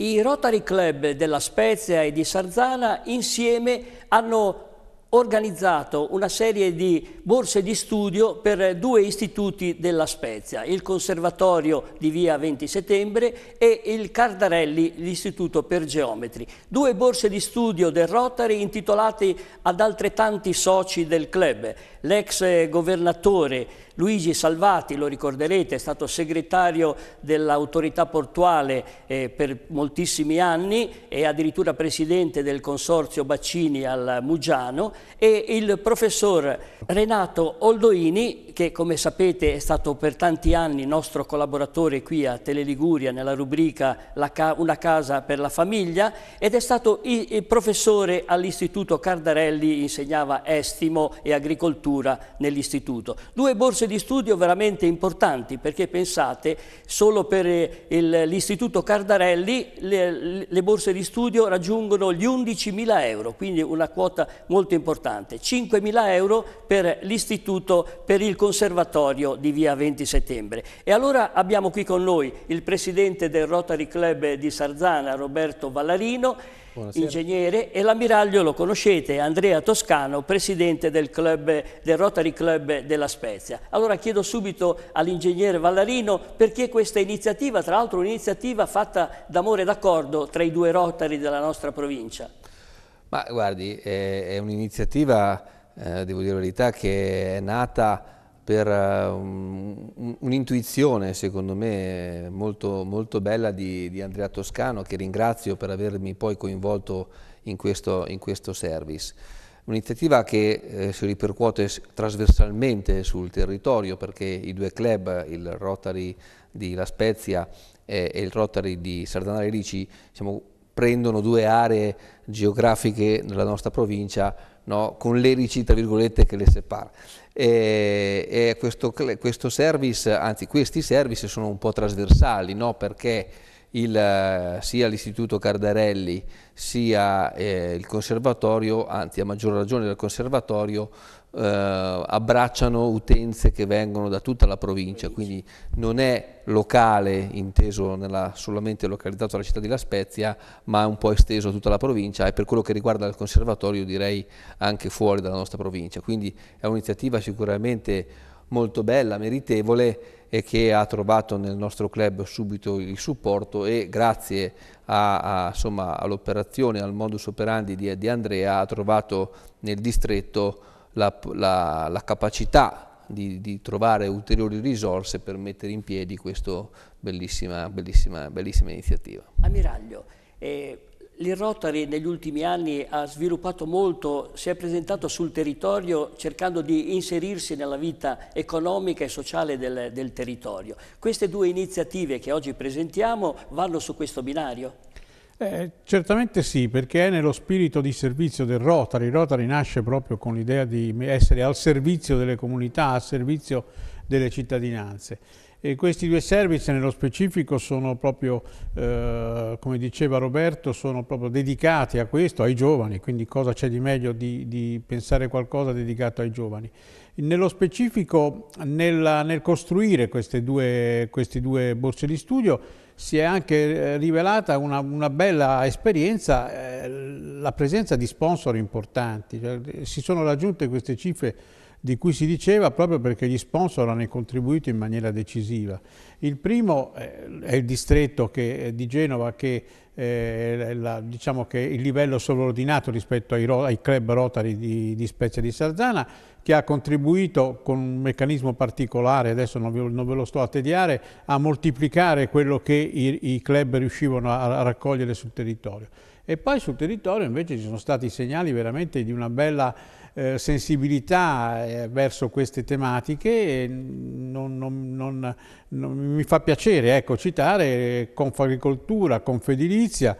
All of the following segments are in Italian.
I Rotary Club della Spezia e di Sarzana insieme hanno organizzato una serie di borse di studio per due istituti della Spezia, il Conservatorio di via 20 settembre e il Cardarelli, l'Istituto per Geometri. Due borse di studio del Rotary intitolate ad altrettanti soci del club. L'ex governatore Luigi Salvati, lo ricorderete, è stato segretario dell'autorità portuale eh, per moltissimi anni e addirittura presidente del consorzio Baccini al Mugiano e il professor Renato Oldoini, che come sapete è stato per tanti anni nostro collaboratore qui a Teleliguria nella rubrica Una casa per la famiglia ed è stato il professore all'Istituto Cardarelli, insegnava estimo e agricoltura nell'istituto. Due borse di studio veramente importanti perché pensate solo per l'Istituto Cardarelli le, le, borse di studio raggiungono gli 11.000 euro, quindi una quota molto importante. 5.000 euro per l'Istituto per il Conservatorio di via 20 settembre. E allora abbiamo qui con noi il presidente del Rotary Club di Sarzana, Roberto Vallarino, Buonasera. ingegnere, e l'ammiraglio lo conoscete, Andrea Toscano, presidente del, club, del, Rotary Club della Spezia. Allora chiedo subito all'ingegnere Vallarino perché questa iniziativa, tra l'altro un'iniziativa fatta d'amore e d'accordo tra i due Rotary della nostra provincia. Ma guardi, è, è un'iniziativa, eh, devo dire la verità, che è nata per um, un'intuizione secondo me molto, molto bella di, di, Andrea Toscano che ringrazio per avermi poi coinvolto in questo, in questo service. Un'iniziativa che eh, si ripercuote trasversalmente sul territorio perché i due club, il Rotary di La Spezia e, e il Rotary di Sardanare Lici, diciamo, prendono due aree geografiche nella nostra provincia no, con l'erici tra virgolette che le separa. E, e questo, questo, service, anzi questi service sono un po' trasversali no, perché il, sia l'Istituto Cardarelli sia eh, il Conservatorio, anzi a maggior ragione del Conservatorio, eh, abbracciano utenze che vengono da tutta la provincia, quindi non è locale inteso nella, solamente localizzato alla città di La Spezia, ma è un po' esteso a tutta la provincia e per quello che riguarda il conservatorio direi anche fuori dalla nostra provincia, quindi è un'iniziativa sicuramente molto bella, meritevole e che ha trovato nel nostro club subito il supporto e grazie all'operazione, al modus operandi di, di Andrea ha trovato nel distretto la, la, la capacità di, di, trovare ulteriori risorse per mettere in piedi questa bellissima, bellissima, bellissima iniziativa. Ammiraglio, eh, il Rotary negli ultimi anni ha sviluppato molto, si è presentato sul territorio cercando di inserirsi nella vita economica e sociale del, del territorio. Queste due iniziative che oggi presentiamo vanno su questo binario? Eh, certamente sì, perché è nello spirito di servizio del Rotary. Il Rotary nasce proprio con l'idea di essere al servizio delle comunità, al servizio delle cittadinanze. E questi due service nello specifico sono proprio, eh, come diceva Roberto, sono proprio dedicati a questo, ai giovani, quindi cosa c'è di meglio di, di, pensare qualcosa dedicato ai giovani. Nello specifico, nel, nel costruire queste due, queste due borse di studio, si è anche eh, rivelata una, una bella esperienza eh, la presenza di sponsor importanti. Cioè, si sono raggiunte queste cifre di cui si diceva proprio perché gli sponsor hanno contribuito in maniera decisiva. Il primo eh, è il distretto che, eh, di Genova che eh, la, diciamo che il livello sovraordinato rispetto ai, ai club Rotary di, di Spezia di Sarzana che ha contribuito con un meccanismo particolare, adesso non ve, non ve lo sto a tediare, a moltiplicare quello che i, i club riuscivano a, a raccogliere sul territorio. E poi sul territorio invece ci sono stati segnali veramente di una bella eh, sensibilità eh, verso queste tematiche. Non, non, non, mi fa piacere ecco, citare Confagricoltura, Confedilizia,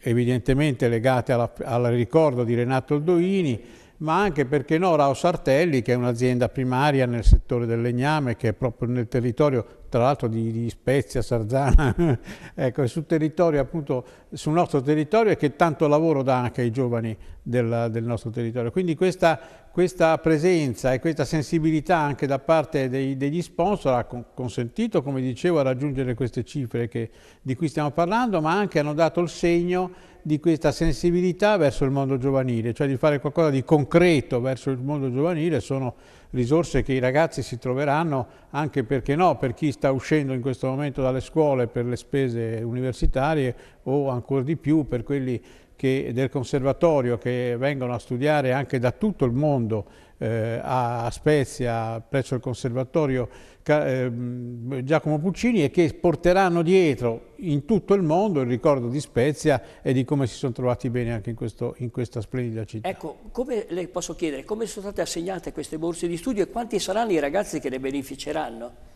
evidentemente legate alla, al ricordo di Renato Aldoini, ma anche perché no Rao Sartelli che è un'azienda primaria nel settore del legname che è proprio nel territorio tra l'altro di, di, Spezia, Sarzana, ecco, sul territorio appunto, sul nostro territorio e che tanto lavoro dà anche ai giovani del, del nostro territorio. Quindi questa, questa, presenza e questa sensibilità anche da parte dei, degli sponsor ha consentito, come dicevo, a raggiungere queste cifre che, di cui stiamo parlando, ma anche hanno dato il segno di questa sensibilità verso il mondo giovanile, cioè di fare qualcosa di concreto verso il mondo giovanile, sono risorse che i ragazzi si troveranno anche perché no, per chi sta uscendo in questo momento dalle scuole per le spese universitarie o ancora di più per quelli che, del conservatorio che vengono a studiare anche da tutto il mondo eh, a Spezia presso il conservatorio eh, Giacomo Puccini e che porteranno dietro in tutto il mondo il ricordo di Spezia e di come si sono trovati bene anche in, questo, in questa splendida città. Ecco, come le posso chiedere, come sono state assegnate queste borse di studio e quanti saranno i ragazzi che ne beneficeranno?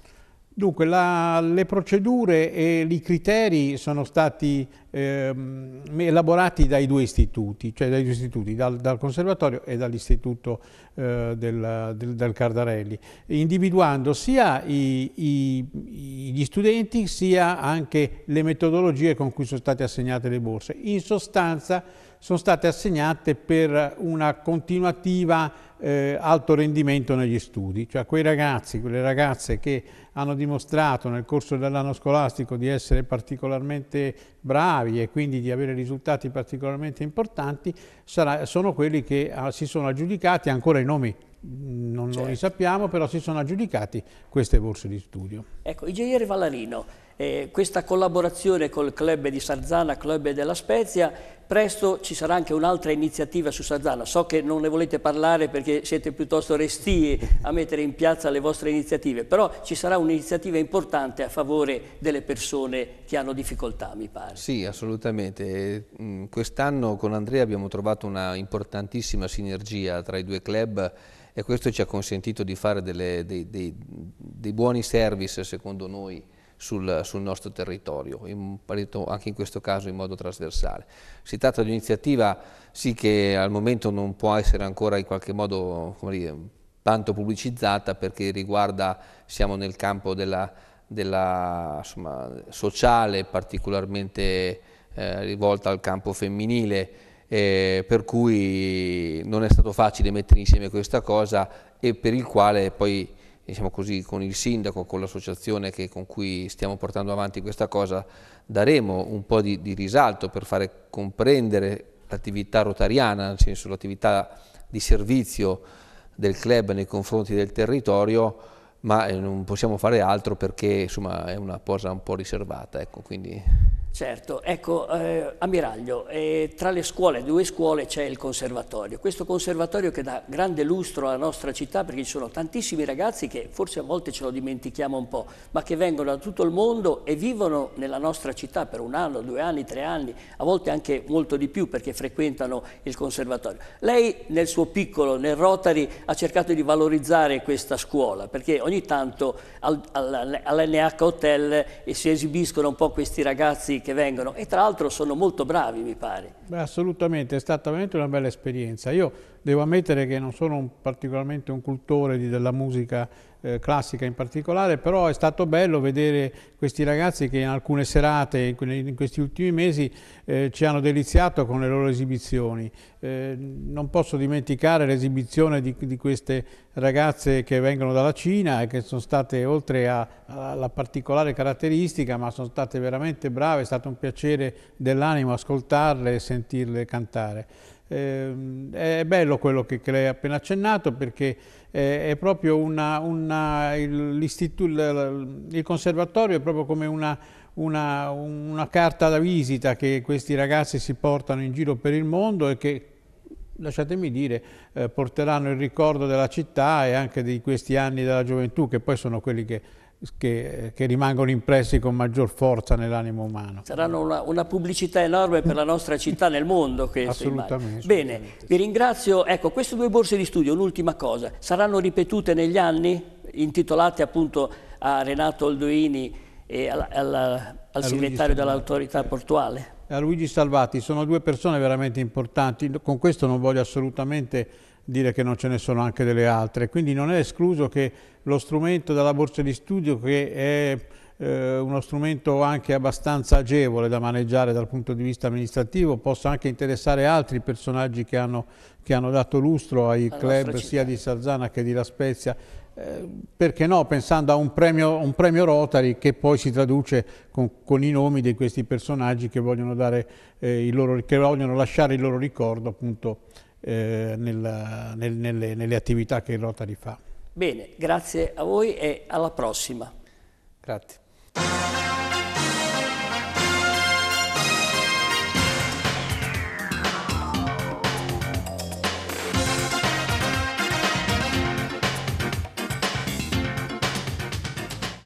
Dunque, la, le procedure e i criteri sono stati ehm, elaborati dai due istituti, cioè dai due istituti, dal, dal Conservatorio e dall'Istituto eh, del, del, del, Cardarelli, individuando sia i, i, gli studenti sia anche le metodologie con cui sono state assegnate le borse. In sostanza sono state assegnate per una continuativa eh, alto rendimento negli studi, cioè quei ragazzi, quelle ragazze che hanno dimostrato nel corso dell'anno scolastico di essere particolarmente bravi e quindi di avere risultati particolarmente importanti, sarà, sono quelli che ah, si sono aggiudicati, ancora i nomi non, certo. non, li certo. sappiamo, però si sono aggiudicati queste borse di studio. Ecco, Ingegnere Vallarino, eh, questa collaborazione col club di Sarzana, club della Spezia, presto ci sarà anche un'altra iniziativa su Sarzana. So che non ne volete parlare perché siete piuttosto restii a mettere in piazza le vostre iniziative, però ci sarà un'iniziativa importante a favore delle persone che hanno difficoltà, mi pare. Sì, assolutamente. Mm, quest'anno con Andrea abbiamo trovato una importantissima sinergia tra i due club e questo ci ha consentito di fare delle, dei, dei, dei buoni service, secondo noi, sul, sul nostro territorio, in, anche in questo caso in modo trasversale. Si tratta di un'iniziativa sì che al momento non può essere ancora in qualche modo dire, tanto pubblicizzata perché riguarda, siamo nel campo della, della insomma, sociale, particolarmente eh, rivolta al campo femminile, eh, per cui non è stato facile mettere insieme questa cosa e per il quale poi diciamo così, con il sindaco, con l'associazione con cui stiamo portando avanti questa cosa, daremo un po' di, di risalto per fare comprendere l'attività rotariana, nel senso l'attività di servizio del club nei confronti del territorio, ma eh, non possiamo fare altro perché insomma, è una cosa un po' riservata. Ecco, quindi... Certo, ecco, eh, ammiraglio, eh, tra le scuole, due scuole c'è il conservatorio. Questo conservatorio che dà grande lustro alla nostra città perché ci sono tantissimi ragazzi che forse a volte ce lo dimentichiamo un po', ma che vengono da tutto il mondo e vivono nella nostra città per un anno, due anni, tre anni, a volte anche molto di più perché frequentano il conservatorio. Lei nel suo piccolo, nel Rotary, ha cercato di valorizzare questa scuola perché ogni tanto al, al, all'NH Hotel si esibiscono un po' questi ragazzi che vengono e tra l'altro sono molto bravi mi pare. Beh, assolutamente, è stata veramente una bella esperienza. Io devo ammettere che non sono un, particolarmente un cultore di, della musica eh, classica in particolare, però è stato bello vedere questi ragazzi che in alcune serate, in, questi ultimi mesi, eh, ci hanno deliziato con le loro esibizioni. Eh, non posso dimenticare l'esibizione di, di, queste ragazze che vengono dalla Cina e che sono state, oltre alla particolare caratteristica, ma sono state veramente brave, è stato un piacere dell'animo ascoltarle e sentirle cantare. Eh, è bello quello che, che lei ha appena accennato perché eh, è proprio una, una, il, il, conservatorio è proprio come una, una, una, carta da visita che questi ragazzi si portano in giro per il mondo e che, lasciatemi dire, eh, porteranno il ricordo della città e anche di questi anni della gioventù che poi sono quelli che che, che, rimangono impressi con maggior forza nell'animo umano. Saranno una, una, pubblicità enorme per la nostra città nel mondo. assolutamente. Bene, vi ringrazio. Ecco, queste due borse di studio, un'ultima cosa, saranno ripetute negli anni, intitolate appunto a Renato Olduini e alla, alla, al segretario dell'autorità portuale? A Luigi Salvati, sono due persone veramente importanti, con questo non voglio assolutamente dire che non ce ne sono anche delle altre. Quindi non è escluso che lo strumento della borsa di studio, che è eh, uno strumento anche abbastanza agevole da maneggiare dal punto di vista amministrativo, possa anche interessare altri personaggi che hanno, che hanno dato lustro ai La club sia di Sarzana che di La Spezia, eh, perché no, pensando a un premio, un premio, Rotary che poi si traduce con, con, i nomi di questi personaggi che vogliono, dare, eh, loro, che vogliono lasciare il loro ricordo appunto eh, nel, nel, nelle, nelle attività che il Rotary fa. Bene, grazie a voi e alla prossima. Grazie.